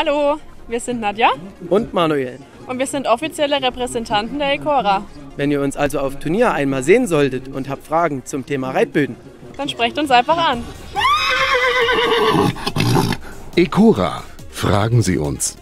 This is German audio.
Hallo, wir sind Nadja und Manuel. Und wir sind offizielle Repräsentanten der Ecora. Wenn ihr uns also auf Turnier einmal sehen solltet und habt Fragen zum Thema Reitböden, dann sprecht uns einfach an. Ecora, fragen Sie uns.